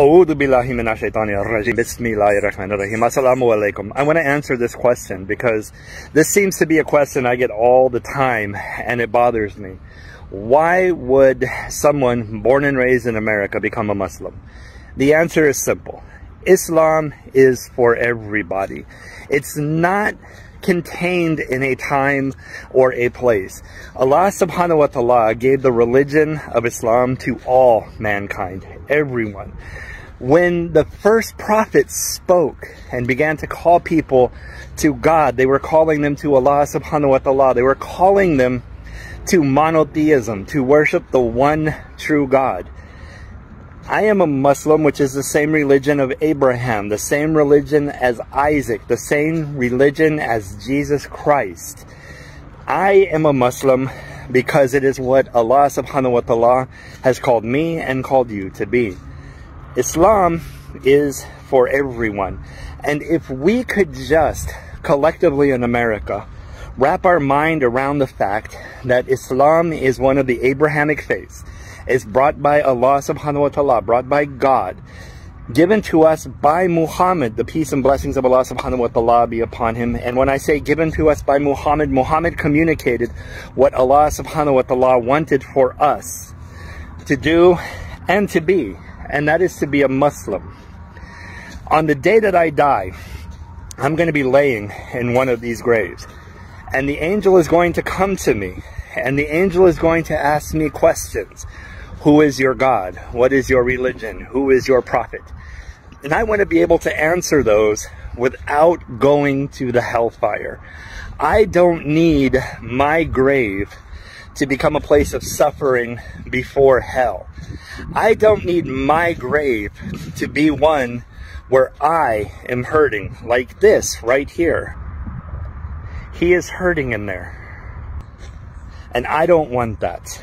A'udhu billahi minash rajim. Bismillahir rahmanir rahim. Assalamu alaikum. I want to answer this question because this seems to be a question I get all the time and it bothers me. Why would someone born and raised in America become a Muslim? The answer is simple. Islam is for everybody. It's not contained in a time or a place. Allah subhanahu wa ta'ala gave the religion of Islam to all mankind, everyone. When the first prophets spoke and began to call people to God, they were calling them to Allah subhanahu wa ta'ala. They were calling them to monotheism, to worship the one true God. I am a Muslim, which is the same religion of Abraham, the same religion as Isaac, the same religion as Jesus Christ. I am a Muslim because it is what Allah subhanahu wa ta'ala has called me and called you to be. Islam is for everyone. And if we could just collectively in America wrap our mind around the fact that Islam is one of the Abrahamic faiths, is brought by Allah subhanahu wa ta'ala, brought by God, given to us by Muhammad, the peace and blessings of Allah subhanahu wa ta'ala be upon him. And when I say given to us by Muhammad, Muhammad communicated what Allah subhanahu wa ta'ala wanted for us to do and to be, and that is to be a Muslim. On the day that I die, I'm going to be laying in one of these graves. And the angel is going to come to me. And the angel is going to ask me questions. Who is your God? What is your religion? Who is your prophet? And I want to be able to answer those without going to the hellfire. I don't need my grave to become a place of suffering before hell. I don't need my grave to be one where I am hurting, like this right here. He is hurting in there. And I don't want that.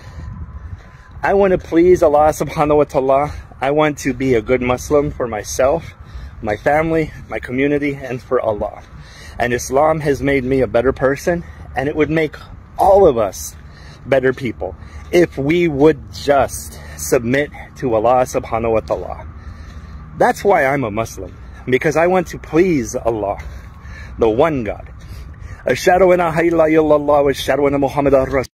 I want to please Allah subhanahu wa ta'ala. I want to be a good Muslim for myself, my family, my community, and for Allah. And Islam has made me a better person, and it would make all of us better people if we would just submit to Allah subhanahu wa ta'ala. That's why I'm a Muslim, because I want to please Allah, the one God. أشهد أن لا إله إلا الله وأشهد أن محمدا رسول